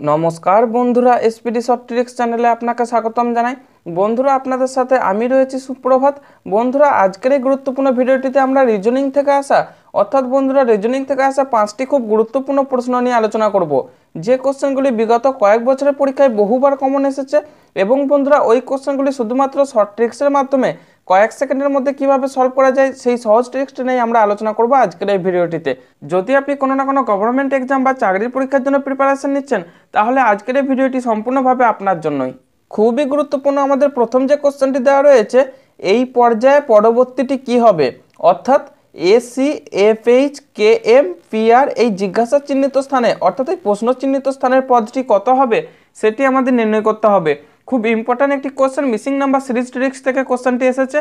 নমস্কার বন্ধুরা SPD short tricks চ্যানেলে আপনাকে স্বাগতম জানাই। বন্ধুরা, আপনাদের সাথে আমি রয়েছি সুপ্রভাত। বন্ধুরা, আজকের এই গুরুত্বপূর্ণ ভিডিওটিতে আমরা রিজনিং থেকে আসা, অর্থাৎ বন্ধুরা রিজনিং থেকে আসা পাঁচটি খুব গুরুত্বপূর্ণ প্রশ্ন নিয়ে আলোচনা করব। যে কোশ্চেনগুলি বিগত কয়েক বছরের পরীক্ষায় বহুবার কমন এসেছে এবং বন্ধুরা, ওই কোশ্চেনগুলি শুধুমাত্র শর্ট ট্রিক্সের মাধ্যমে কয়েক সেকেন্ডের মধ্যে কীভাবে সলভ করা যায়, সেই সহজ ট্রিক্সটি নিয়ে আমরা আলোচনা করব আজকের এই ভিডিওটিতে। যদি আপনি কোনো না কোনো গভর্নমেন্ট এক্সাম বা চাকরির পরীক্ষার জন্য প্রিপারেশন নিচ্ছেন, তাহলে আজকের এই ভিডিওটি সম্পূর্ণভাবে আপনার জন্যই। খুবই গুরুত্বপূর্ণ আমাদের প্রথম যে কোশ্চেনটি দেওয়া রয়েছে, এই পর্যায়ে পরবর্তীটি কি হবে? অর্থাৎ AC F H K M PR এই জিজ্ঞাসা চিহ্নিত স্থানে, অর্থাৎ এই প্রশ্ন চিহ্নিত স্থানের পদটি কত হবে, সেটি আমাদের নির্ণয় করতে হবে। খুব ইম্পর্ট্যান্ট একটি question missing number series tricks থেকে কোশ্চেনটি এসেছে।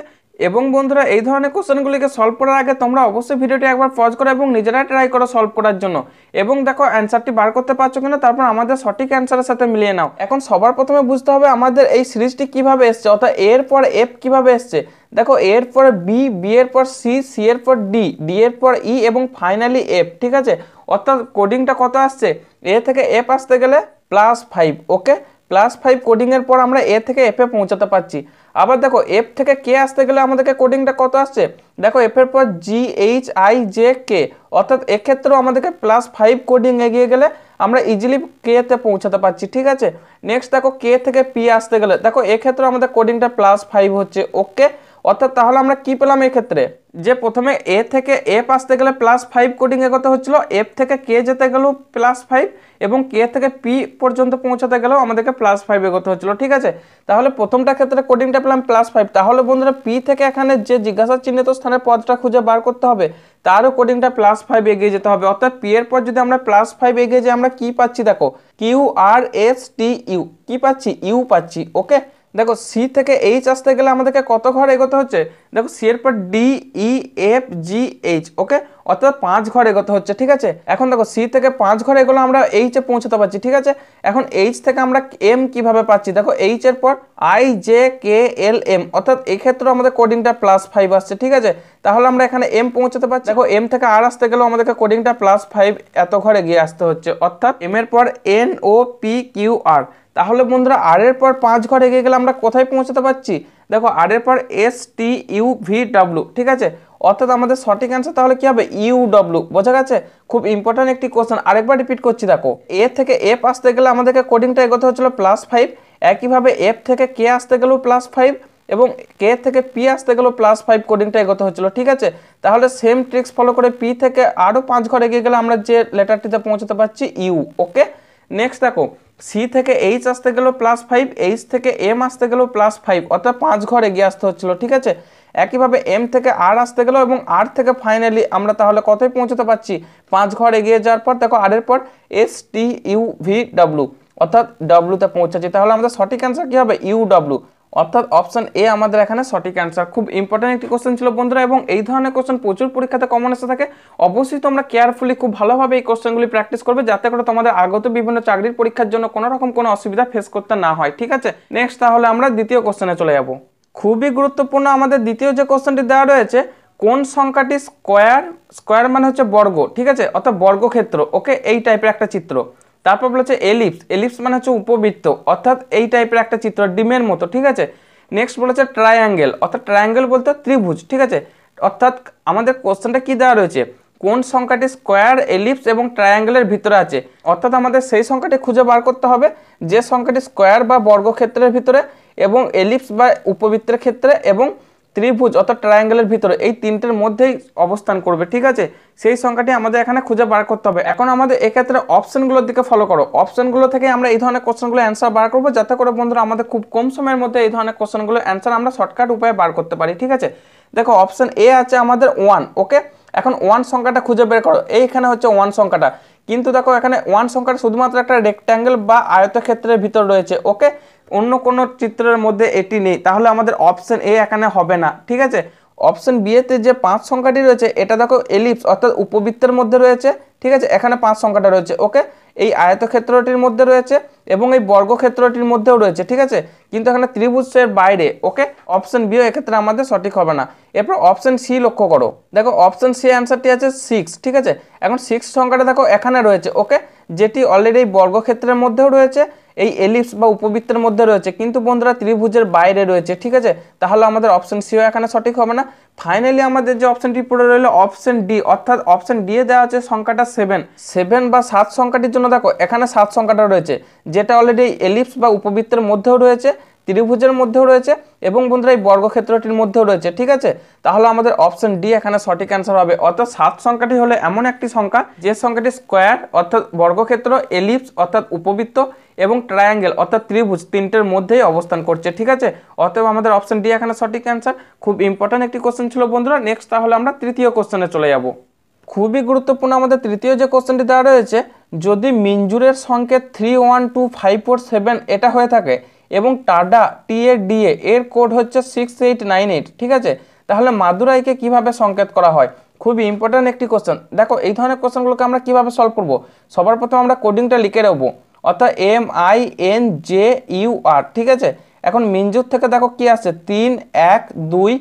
এবং বন্ধুরা, এই ধরনের কোশ্চেনগুলিকে সলভ করার আগে তোমরা অবশ্যই ভিডিওটি একবার পজ করো এবং নিজেরা ট্রাই করো সলভ করার জন্য। এবং দেখো অ্যান্সারটি বার করতে পারছ কিনা, তারপর আমাদের সঠিক অ্যান্সারের সাথে মিলিয়ে নাও। এখন সবার প্রথমে বুঝতে হবে আমাদের এই সিরিজটি কীভাবে এসছে, অর্থাৎ এর পর এফ কীভাবে এসছে। দেখো এর পর বি বি এর পর সি সি এর পর ডি ডি এর পর ই এবং ফাইনালি এফ ঠিক আছে? অর্থাৎ কোডিংটা কত আসছে? এ থেকে এফ আসতে গেলে plus five okay plus five কোডিংয়ের পর আমরা এ থেকে এফে পৌঁছাতে পারছি। আবার দেখো এফ থেকে কে আসতে গেলে আমাদেরকে কোডিংটা কত আসছে? দেখো এফের পর G H I J K অর্থাৎ এক্ষেত্রেও আমাদেরকে প্লাস ফাইভ কোডিং এগিয়ে গেলে আমরা ইজিলি কে তে পৌঁছাতে পারছি, ঠিক আছে? নেক্সট দেখো কে থেকে পি আসতে গেলে। দেখো এক্ষেত্রে আমাদের কোডিংটা প্লাস ফাইভ হচ্ছে ওকে অর্থাৎ তাহলে আমরা কি পেলাম এক্ষেত্রে? যে প্রথমে এ থেকে এফ আসতে গেলে প্লাস ফাইভ কোডিং এগোতে হচ্ছিল এফ থেকে কে যেতে গেলেও প্লাস ফাইভ এবং কে থেকে পি পর্যন্ত পৌঁছাতে গেলেও আমাদেরকে প্লাস ফাইভ এগোতে হচ্ছিল, ঠিক আছে? তাহলে প্রথমটা ক্ষেত্রে কোডিংটা পেলাম প্লাস ফাইভ তাহলে বন্ধুরা পি থেকে এখানে যে জিজ্ঞাসা চিহ্নিত স্থানের পদটা খুঁজে বার করতে হবে, তারও কোডিংটা প্লাস ফাইভ এগিয়ে যেতে হবে। অর্থাৎ পি এর পর যদি আমরা প্লাস ফাইভ এগিয়ে যাই, আমরা কি পাচ্ছি দেখো? Q R S T U কি পাচ্ছি? ইউ পাচ্ছি ওকে দেখো সি থেকে এইচ আসতে গেলে আমাদেরকে কত ঘর এগোতে হচ্ছে? দেখো সি এর পর D E F G H okay অর্থাৎ পাঁচ ঘর এগোতে হচ্ছে, ঠিক আছে? এখন দেখো সি থেকে পাঁচ ঘর এগোলে আমরা এইচে পৌঁছতে পারছি, ঠিক আছে? এখন এইচ থেকে আমরা এম কীভাবে পাচ্ছি? দেখো এইচ এর পর I J K L M অর্থাৎ এই ক্ষেত্রে আমাদের কোডিংটা প্লাস ফাইভ আসছে, ঠিক আছে? তাহলে আমরা এখানে এম পৌঁছতে পারছি। দেখো এম থেকে আর আসতে গেলেও আমাদেরকে কোডিংটা প্লাস ফাইভ এত ঘরে গিয়ে আসতে হচ্ছে, অর্থাৎ এম এর পর N O P Q R তাহলে বন্ধুরা আর এর পর পাঁচ ঘর এগিয়ে গেলে আমরা কোথায় পৌঁছাতে পারছি? দেখো আর এর পর S T U V W ঠিক আছে? অর্থাৎ আমাদের সঠিক অ্যান্সার তাহলে কি হবে? ইউ ডাব্লু বোঝা গেছে? খুব ইম্পর্ট্যান্ট একটি কোশ্চেন আরেকবার রিপিট করছি, দেখো। এ থেকে এফ আসতে গেলে আমাদেরকে কোডিংটা এগোতে হচ্ছিল প্লাস ফাইভ একইভাবে এফ থেকে কে আসতে গেলেও প্লাস ফাইভ এবং কে থেকে পি আসতে গেলেও প্লাস ফাইভ কোডিংটা এগোতে হচ্ছিল, ঠিক আছে? তাহলে সেম ট্রিক্স ফলো করে পি থেকে আরও পাঁচ ঘর এগিয়ে গেলে আমরা যে লেটারটিতে পৌঁছাতে পারছি ইউ ওকে নেক্সট দেখো সি থেকে এইচ আসতে গেল প্লাস ফাইভ এইচ থেকে এম আসতে গেল প্লাস ফাইভ অর্থাৎ পাঁচ ঘর এগিয়ে আসতে হচ্ছিল, ঠিক আছে? একইভাবে এম থেকে আর আসতে গেল এবং আর থেকে ফাইনালি আমরা তাহলে কতই পৌঁছতে পারছি? পাঁচ ঘর এগিয়ে যাওয়ার পর, দেখো আরের পর S T U V W অর্থাৎ ডাব্লুতে পৌঁছাচ্ছি। তাহলে আমাদের সঠিক অ্যান্সার কী হবে? ইউ ডাব্লু অর্থাৎ অপশন এ আমাদের এখানে সঠিক অ্যান্সার খুব ইম্পর্টেন্ট একটি কোশ্চেন ছিল বন্ধুরা এবং এই ধরনের কোশ্চেন প্রচুর পরীক্ষাতে কমন এসে থাকে। অবশ্যই তোমরা কেয়ারফুলি খুব ভালোভাবে এই কোশ্চেনগুলি প্র্যাকটিস করবে যাতে করে তোমাদের আগত বিভিন্ন চাকরির পরীক্ষার জন্য কোনো রকম কোনো অসুবিধা ফেস করতে না হয়, ঠিক আছে? নেক্সট তাহলে আমরা দ্বিতীয় কোশ্চেনে চলে যাব। খুবই গুরুত্বপূর্ণ আমাদের দ্বিতীয় যে কোশ্চেনটি দেওয়া রয়েছে, কোন সংখ্যাটি স্কোয়ার স্কোয়ার মানে হচ্ছে বর্গ, ঠিক আছে? অর্থাৎ বর্গক্ষেত্র ওকে এই টাইপের একটা চিত্র। তারপর বলেছে এলিপস এলিপস মানে হচ্ছে উপবৃত্ত। অর্থাৎ এই টাইপের একটা চিত্র ডিমের মতো, ঠিক আছে? নেক্সট বলেছে ট্রায়াঙ্গেল অর্থাৎ ট্রায়াঙ্গেল বলতে ত্রিভুজ, ঠিক আছে? অর্থাৎ আমাদের কোশ্চেনটা কি দেওয়া রয়েছে? কোন সংখ্যাটি স্কোয়ার এলিপস এবং ট্রায়াঙ্গেলের ভিতরে আছে? অর্থাৎ আমাদের সেই সংখ্যাটি খুঁজে বার করতে হবে, যে সংখ্যাটি স্কোয়ার বা বর্গক্ষেত্রের ভিতরে এবং এলিপস বা উপবৃত্তের ক্ষেত্রে এবং ত্রিভুজ অর্থাৎ ট্রায়াঙ্গেলের ভিতরে এই তিনটের মধ্যেই অবস্থান করবে, ঠিক আছে? সেই সংখ্যাটি আমাদের এখানে খুঁজে বার করতে হবে। এখন আমাদের এক্ষেত্রে অপশনগুলোর দিকে ফলো করো। অপশনগুলো থেকে আমরা এই ধরনের কোশ্চেনগুলো অ্যান্সার বার করব। যাতে করে বন্ধুরা আমাদের খুব কম সময়ের মধ্যে এই ধরনের কোশ্চেনগুলো অ্যান্সার আমরা শর্টকাট উপায়ে বার করতে পারি, ঠিক আছে? দেখো অপশন এ আছে আমাদের ওয়ান ওকে এখন ওয়ান সংখ্যাটা খুঁজে বের করো। এইখানে হচ্ছে ওয়ান সংখ্যাটা। কিন্তু দেখো, এখানে ওয়ান সংখ্যাটা শুধুমাত্র একটা রেক্ট্যাঙ্গেল বা আয়তক্ষেত্রের ভিতর রয়েছে ওকে অন্য কোনো চিত্রের মধ্যে এটি নেই। তাহলে আমাদের অপশন এ এখানে হবে না, ঠিক আছে? অপশন বিয়েতে যে পাঁচ সংখ্যাটি রয়েছে, এটা দেখো এলিপস অর্থাৎ উপবৃত্তের মধ্যে রয়েছে, ঠিক আছে? এখানে পাঁচ সংখ্যাটা রয়েছে ওকে এই আয়তক্ষেত্রটির মধ্যে রয়েছে এবং এই বর্গক্ষেত্রটির মধ্যেও রয়েছে, ঠিক আছে? কিন্তু এখানে ত্রিভুজের বাইরে, ওকে? অপশন বিও এক্ষেত্রে আমাদের সঠিক হবে না। এরপর অপশন সি লক্ষ্য করো। দেখো অপশন সি অ্যান্সারটি আছে সিক্স ঠিক আছে? এখন সিক্স সংখ্যাটা দেখো এখানে রয়েছে, ওকে? যেটি অলরেডি এই বর্গক্ষেত্রের মধ্যেও রয়েছে, এই এলিপস বা উপবৃত্তের মধ্যে রয়েছে। কিন্তু বন্ধুরা, ত্রিভুজের বাইরে রয়েছে, ঠিক আছে? তাহলে আমাদের অপশন সিও এখানে সঠিক হবে না। ফাইনালি আমাদের যে অপশনটি পড়ে রইল অপশন ডি অর্থাৎ অপশন ডি এ দেওয়া আছে সংখ্যাটা সেভেন সেভেন বা সাত সংখ্যাটির জন্য দেখো, এখানে সাত সংখ্যাটা রয়েছে, যেটা অলরেডি এলিপস বা উপবৃত্তের মধ্যেও রয়েছে। ত্রিভুজের মধ্যেও রয়েছে এবং বন্ধুরা এই বর্গক্ষেত্রটির মধ্যেও রয়েছে, ঠিক আছে? তাহলে আমাদের অপশন ডি এখানে সঠিক অ্যান্সার হবে। অর্থাৎ সাত সংখ্যাটি হলো এমন একটি সংখ্যা, যে সংখ্যাটি স্কোয়ার অর্থাৎ বর্গক্ষেত্র এলিপস অর্থাৎ উপবৃত্ত এবং ট্রায়াঙ্গেল অর্থাৎ ত্রিভুজ তিনটের মধ্যেই অবস্থান করছে, ঠিক আছে? অতএব আমাদের অপশন ডি এখানে সঠিক অ্যান্সার খুব ইম্পর্ট্যান্ট একটি কোশ্চেন ছিল বন্ধুরা। নেক্সট তাহলে আমরা তৃতীয় কোশ্চেনে চলে যাব। খুবই গুরুত্বপূর্ণ আমাদের তৃতীয় যে কোশ্চেনটি দেওয়া রয়েছে, যদি মিঞ্জুরের সংকেত three one two five four seven এটা হয়ে থাকে এবং টাডা, টি এ ডিএ এর কোড হচ্ছে সিক্স এইট নাইন এইট, ঠিক আছে? তাহলে মাদুরাইকে কীভাবে সংকেত করা হয়? খুবই ইম্পর্ট্যান্ট একটি কোশ্চেন দেখো, এই ধরনের কোশ্চেনগুলোকে আমরা কীভাবে সলভ করব? সবার প্রথমে আমরা কোডিংটা লিখে রাখব অর্থাৎ M I N J U R ঠিক আছে? এখন মিঞ্জুর থেকে দেখো কি আসছে? তিন, এক, দুই,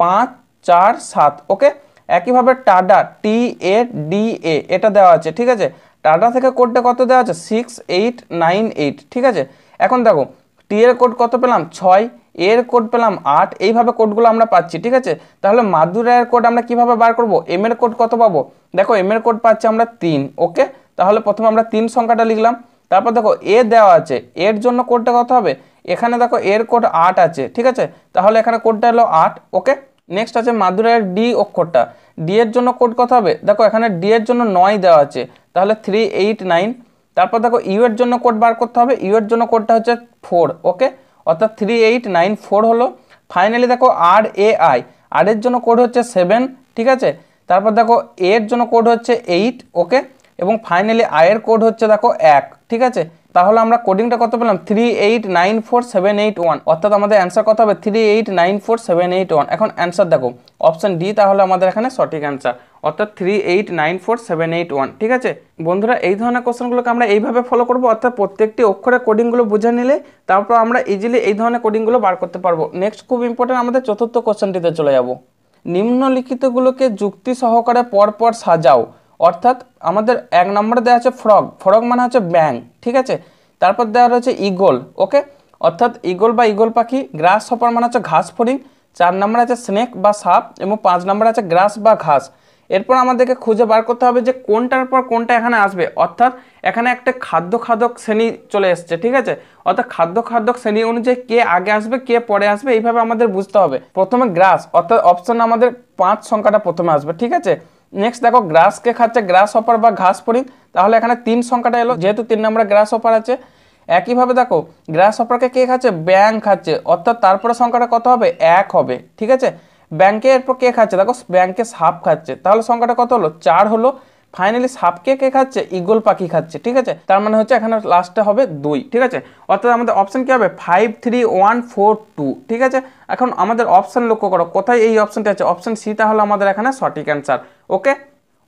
পাঁচ, চার, সাত ওকে একইভাবে ta-da T A D A এটা দেওয়া আছে, ঠিক আছে? টাডা থেকে কোডটা কত দেওয়া আছে? সিক্স এইট নাইন এইট, ঠিক আছে? এখন দেখো টি এর কোড কত পেলাম? ছয়। এর কোড পেলাম আট। এইভাবে কোডগুলো আমরা পাচ্ছি, ঠিক আছে? তাহলে মাদুরায়ের কোড আমরা কীভাবে বার করব? এম এর কোড কত পাবো? দেখো এম এর কোড পাচ্ছি আমরা তিন ওকে তাহলে প্রথমে আমরা তিন সংখ্যাটা লিখলাম। তারপর দেখো এ দেওয়া আছে। এর জন্য কোডটা কত হবে? এখানে দেখো এর কোড আট আছে, ঠিক আছে? তাহলে এখানে কোডটা হলো আট ওকে নেক্সট আছে মাদুরাইয়ের ডি অক্ষরটা। ডি এর জন্য কোড কত হবে? দেখো, এখানে ডি এর জন্য নয় দেওয়া আছে। তাহলে থ্রি এইট নাইন তারপর দেখো ইউ এর জন্য কোড বার করতে হবে। ইউ এর জন্য কোডটা হচ্ছে ফোর ওকে অর্থাৎ থ্রি এইট নাইন ফোর হলো ফাইনালি দেখো আর এ আই আর এর জন্য কোড হচ্ছে সেভেন ঠিক আছে? তারপর দেখো এর জন্য কোড হচ্ছে এইট ওকে এবং ফাইনালি আয়ের কোড হচ্ছে দেখো এক, ঠিক আছে? তাহলে আমরা কোডিংটা কত পেলাম? Three eight nine four seven eight one অর্থাৎ আমাদের অ্যান্সার কত হবে? Three eight nine four seven eight one এখন অ্যান্সার দেখো অপশন ডি তাহলে আমাদের এখানে সঠিক অ্যান্সার অর্থাৎ three eight nine four seven eight one ঠিক আছে? বন্ধুরা, এই ধরনের কোশ্চেনগুলোকে আমরা এইভাবে ফলো করব, অর্থাৎ প্রত্যেকটি অক্ষরে কোডিংগুলো বুঝে নিলে তারপর আমরা ইজিলি এই ধরনের কোডিংগুলো বার করতে পারব। নেক্সট খুব ইম্পর্টেন্ট আমাদের চতুর্থ কোশ্চেনটিতে চলে যাব। নিম্নলিখিতগুলোকে যুক্তি সহকারে পরপর সাজাও। অর্থাৎ আমাদের এক নম্বরে দেওয়া আছে ফ্রগ ফ্রগ মানে হচ্ছে ব্যাং ঠিক আছে? তারপর দেওয়া রয়েছে ইগল ওকে অর্থাৎ ইগল বা ইগল পাখি গ্রাস হপার মানে হচ্ছে ঘাস ফড়িং। চার নম্বরে আছে স্নেক বা সাপ এবং পাঁচ নম্বরে আছে গ্রাস বা ঘাস। এরপর আমাদেরকে খুঁজে বার করতে হবে যে কোনটার পর কোনটা এখানে আসবে। অর্থাৎ এখানে একটা খাদ্য খাদক শ্রেণি চলে এসছে, ঠিক আছে? অর্থাৎ খাদ্য খাদক শ্রেণি অনুযায়ী কে আগে আসবে, কে পরে আসবে, এইভাবে আমাদের বুঝতে হবে। প্রথমে গ্রাস, অর্থাৎ অপশন আমাদের পাঁচ সংখ্যাটা প্রথমে আসবে, ঠিক আছে? নেক্সট দেখো গ্রাসকে খাচ্ছে গ্রাস অপার বা ঘাস ফড়িং তাহলে এখানে তিন সংখ্যাটা এলো, যেহেতু তিন নম্বরে গ্রাস অপার আছে। একইভাবে দেখো গ্রাস অপারকে কে খাচ্ছে? ব্যাং খাচ্ছে। অর্থাৎ তারপরে সংখ্যাটা কত হবে? এক হবে, ঠিক আছে? ব্যাংকে এরপর কে খাচ্ছে? দেখো, ব্যাংকে সাপ খাচ্ছে। তাহলে সংখ্যাটা কত হলো? চার হলো। ফাইনালি সাপকে কে খাচ্ছে? ইগল পাখি খাচ্ছে, ঠিক আছে? তার মানে হচ্ছে এখানে লাস্টে হবে দুই, ঠিক আছে? অর্থাৎ আমাদের অপশান কি হবে? Five three one four two ঠিক আছে? এখন আমাদের অপশান লক্ষ্য করো, কোথায় এই অপশনটা আছে? অপশান সি তাহলে আমাদের এখানে সঠিক অ্যান্সার ওকে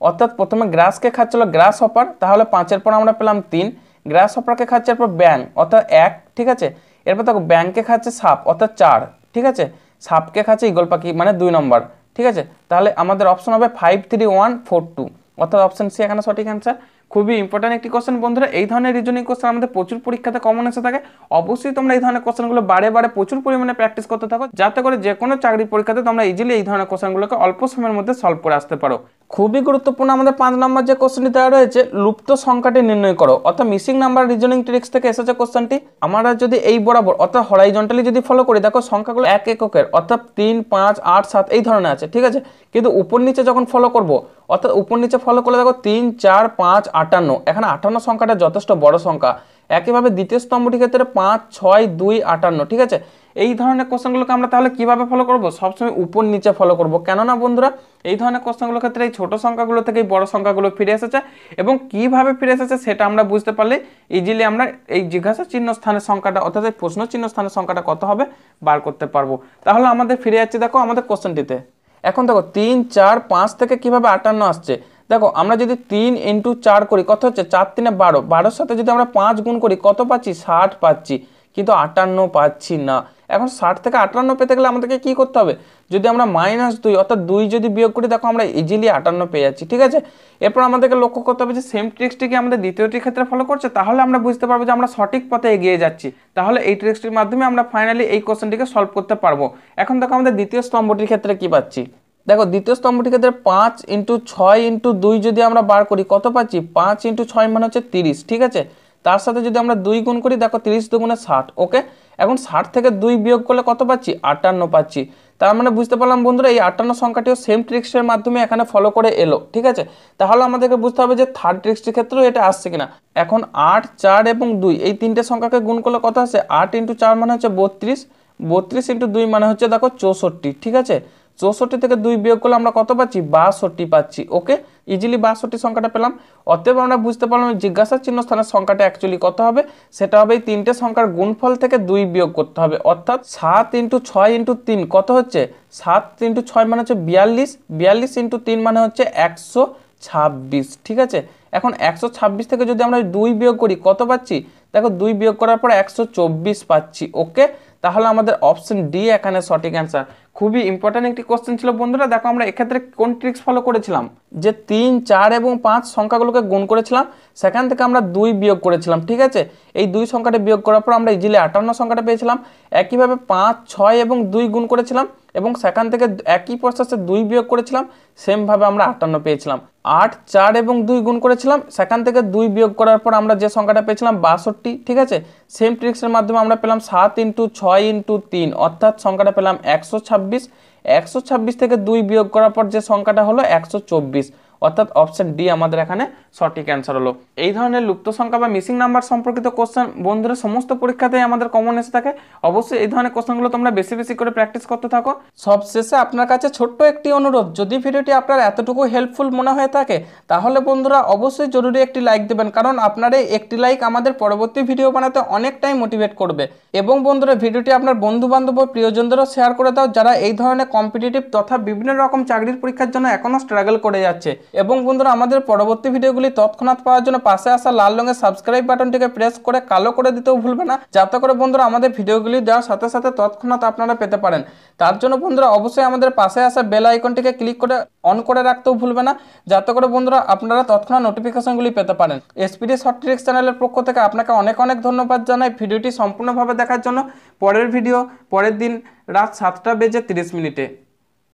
অর্থাৎ প্রথমে গ্রাসকে খাচ্ছিল গ্রাস হপার তাহলে পাঁচের পর আমরা পেলাম তিন গ্রাস হপারকে খাচ্ছে এরপর ব্যাং অর্থাৎ এক, ঠিক আছে? এরপর দেখো, ব্যাংকে খাচ্ছে সাপ, অর্থাৎ চার, ঠিক আছে? সাপকে খাচ্ছে, ইগল পাখি মানে দুই নম্বর, ঠিক আছে? তাহলে আমাদের অপশন হবে five three one four two অর্থাৎ অপশন সি এখানে সঠিক অ্যান্সার খুবই ইম্পর্ট্যান্ট একটি কোশ্চেন বন্ধুরা, এই ধরনের রিজনিং কোশ্চেন আমাদের প্রচুর পরীক্ষাতে কমন এসে থাকে। অবশ্যই তোমরা এই ধরনের কোশ্চেনগুলো বারে বারে প্রচুর পরিমাণে প্র্যাকটিস করতে থাকো। যাতে করে যে কোনো চাকরির পরীক্ষাতে তোমরা ইজিলি এই ধরনের কোশ্চেনগুলোকে অল্প সময়ের মধ্যে সলভ করে আসতে পারো। খুবই গুরুত্বপূর্ণ আমাদের পাঁচ নম্বর যে কোশ্চেনটি দেওয়া রয়েছে, লুপ্ত সংখ্যাটি নির্ণয় করো। অর্থাৎ মিসিং নাম্বার রিজনিং ট্রিক্স থেকে এসেছে কোশ্চেনটি আমরা যদি এই বরাবর, অর্থাৎ হরাইজন্টালি যদি ফলো করি, দেখো সংখ্যাগুলো এক এককের, অর্থাৎ তিন, পাঁচ, আট, সাত, এই ধরনের আছে, ঠিক আছে? কিন্তু উপর নিচে যখন ফলো করব, অর্থাৎ উপর নিচে ফলো করলে দেখো তিন, চার, পাঁচ, আটান্ন, এখানে আটান্ন সংখ্যাটা যথেষ্ট বড় সংখ্যা। একইভাবে দ্বিতীয় স্তম্ভটি ক্ষেত্রে পাঁচ, ছয়, দুই, আটান্ন, ঠিক আছে? এই ধরনের কোশ্চেনগুলোকে আমরা তাহলে কীভাবে ফলো করব? সবসময় উপর নিচে ফলো করব। কেননা বন্ধুরা, এই ধরনের কোশ্চেনগুলোর ক্ষেত্রে এই ছোট সংখ্যাগুলো থেকে এই বড় সংখ্যাগুলো ফিরে এসেছে এবং কীভাবে ফিরে এসেছে সেটা আমরা বুঝতে পারলে ইজিলি আমরা এই জিজ্ঞাসা চিহ্ন স্থানের সংখ্যাটা অর্থাৎ এই প্রশ্ন চিহ্ন স্থানের সংখ্যাটা কত হবে বার করতে পারব। তাহলে আমাদের ফিরে যাচ্ছে দেখো আমাদের কোশ্চেনটিতে এখন দেখো তিন, চার, পাঁচ থেকে কীভাবে আটান্ন আসছে? দেখো আমরা যদি তিন ইন্টু চার করি, কত হচ্ছে? চার তিনে বারো। বারোর সাথে যদি আমরা পাঁচ গুণ করি, কত পাচ্ছি? ষাট পাচ্ছি। কিন্তু আটান্ন পাচ্ছি না। এখন ষাট থেকে আটান্ন পেতে গেলে আমাদেরকে কি করতে হবে? যদি আমরা মাইনাস দুই, অর্থাৎ দুই যদি বিয়োগ করি, দেখো আমরা ইজিলি আটান্ন পেয়ে যাচ্ছি, ঠিক আছে? এরপর আমাদেরকে লক্ষ্য করতে হবে যে সেম ট্রিক্সটি কি আমাদের দ্বিতীয়টির ক্ষেত্রে ফলো করছে? তাহলে আমরা বুঝতে পারব যে আমরা সঠিক পথে এগিয়ে যাচ্ছি। তাহলে এই ট্রিক্সটির মাধ্যমে আমরা ফাইনালি এই কোশ্চেনটিকে সলভ করতে পারব। এখন দেখো আমাদের দ্বিতীয় স্তম্ভটির ক্ষেত্রে কি পাচ্ছি? দেখো, দ্বিতীয় স্তম্ভটির ক্ষেত্রে পাঁচ ইন্টু ছয় ইন্টু দুই যদি আমরা বার করি, কত পাচ্ছি? পাঁচ ইন্টু ছয় মানে হচ্ছে তিরিশ, ঠিক আছে? তার সাথে যদি আমরা দুই গুণ করি, দেখো তিরিশ দুগুণে ষাট ওকে এখন ষাট থেকে দুই বিয়োগ করলে কত পাচ্ছি? আটান্ন পাচ্ছি। তার মানে বুঝতে পারলাম বন্ধুরা, এই আটান্ন সংখ্যাটিও সেম ট্রিক্সের মাধ্যমে এখানে ফলো করে এলো, ঠিক আছে? তাহলে আমাদেরকে বুঝতে হবে যে থার্ড ট্রিক্সটির ক্ষেত্রেও এটা আসছে কিনা। এখন আট, চার এবং দুই, এই তিনটে সংখ্যাকে গুণ করলে কত আসে? আট ইন্টু চার মানে হচ্ছে বত্রিশ বত্রিশ ইন্টু দুই মানে হচ্ছে, দেখো চৌষট্টি, ঠিক আছে? চৌষট্টি থেকে দুই বিয়োগ করলে আমরা কত পাচ্ছি? বাষট্টি পাচ্ছি। ওকে? ইজিলি বাষট্টি সংখ্যাটা পেলাম। অতএব আমরা বুঝতে পারলাম জিজ্ঞাসা চিহ্ন স্থানের সংখ্যাটা অ্যাকচুয়ালি কত হবে? সেটা হবে এই তিনটে সংখ্যার গুণফল থেকে দুই বিয়োগ করতে হবে। অর্থাৎ সাত ইন্টু ছয় ইন্টু তিন কত হচ্ছে? সাত ইন্টু ছয় মানে হচ্ছে বিয়াল্লিশ। বিয়াল্লিশ ইন্টু তিন মানে হচ্ছে একশো ছাব্বিশ। ঠিক আছে? এখন একশো ছাব্বিশ থেকে যদি আমরা দুই বিয়োগ করি, কত পাচ্ছি? দেখো দুই বিয়োগ করার পর একশো চব্বিশ পাচ্ছি। ওকে? তাহলে আমাদের অপশন ডি এখানে সঠিক অ্যান্সার খুবই ইম্পর্ট্যান্ট একটি কোশ্চেন ছিল বন্ধুরা। দেখো আমরা এক্ষেত্রে কোন ট্রিক্স ফলো করেছিলাম? যে তিন, চার এবং পাঁচ সংখ্যাগুলোকে গুণ করেছিলাম, সেখান থেকে আমরা দুই বিয়োগ করেছিলাম, ঠিক আছে? এই দুই সংখ্যাটা বিয়োগ করার পর আমরা ইজিলি আটান্ন সংখ্যাটা পেয়েছিলাম। একইভাবে পাঁচ, ছয় এবং দুই গুণ করেছিলাম এবং সেখান থেকে একই প্রসেসে দুই বিয়োগ করেছিলাম সেমভাবে আমরা আটান্ন পেয়েছিলাম। আট, চার এবং দুই গুণ করেছিলাম, সেখান থেকে দুই বিয়োগ করার পর আমরা যে সংখ্যাটা পেয়েছিলাম বাষট্টি, ঠিক আছে? সেম ট্রিক্সের মাধ্যমে আমরা পেলাম সাত ইন্টু ছয় ইন্টু তিন, অর্থাৎ সংখ্যাটা পেলাম একশো ছাব্বিশ। একশো ছাব্বিশ থেকে দুই বিয়োগ করার পর যে সংখ্যাটা হলো একশো চব্বিশ। অর্থাৎ অপশন ডি আমাদের এখানে সঠিক অ্যান্সার হলো। এই ধরনের লুপ্ত সংখ্যা বা মিসিং নাম্বার সম্পর্কিত কোশ্চেন বন্ধুরা সমস্ত পরীক্ষাতেই আমাদের কমন এসে থাকে। অবশ্যই এই ধরনের কোশ্চেনগুলো তোমরা বেশি বেশি করে প্র্যাকটিস করতে থাকো। সবশেষে আপনার কাছে ছোট্ট একটি অনুরোধ, যদি ভিডিওটি আপনার এতটুকু হেল্পফুল মনে হয়ে থাকে, তাহলে বন্ধুরা অবশ্যই জরুরি একটি লাইক দেবেন, কারণ আপনার এই একটি লাইক আমাদের পরবর্তী ভিডিও বানাতে অনেকটাই মোটিভেট করবে। এবং বন্ধুরা ভিডিওটি আপনার বন্ধু বান্ধব ও প্রিয়জনদেরও শেয়ার করে দাও, যারা এই ধরনের কম্পিটিটিভ তথা বিভিন্ন রকম চাকরির পরীক্ষার জন্য এখনও স্ট্রাগল করে যাচ্ছে। এবং বন্ধুরা, আমাদের পরবর্তী ভিডিওগুলি তৎক্ষণাৎ পাওয়ার জন্য পাশে আসা লাল রঙের সাবস্ক্রাইব বাটনটিকে প্রেস করে কালো করে দিতেও ভুলবে না। যাতে করে বন্ধুরা, আমাদের ভিডিওগুলি দেওয়ার সাথে সাথে তৎক্ষণাৎ আপনারা পেতে পারেন। তার জন্য বন্ধুরা, অবশ্যই আমাদের পাশে আসা বেল আইকনটিকে ক্লিক করে অন করে রাখতেও ভুলবে না। যাতে করে বন্ধুরা, আপনারা তৎক্ষণাৎ নোটিফিকেশনগুলি পেতে পারেন। এসপিডি শর্ট ট্রিক্স চ্যানেলের পক্ষ থেকে আপনাকে অনেক অনেক ধন্যবাদ জানাই ভিডিওটি সম্পূর্ণভাবে দেখার জন্য। পরের ভিডিও পরের দিন রাত সাতটা বেজে তিরিশ মিনিটে।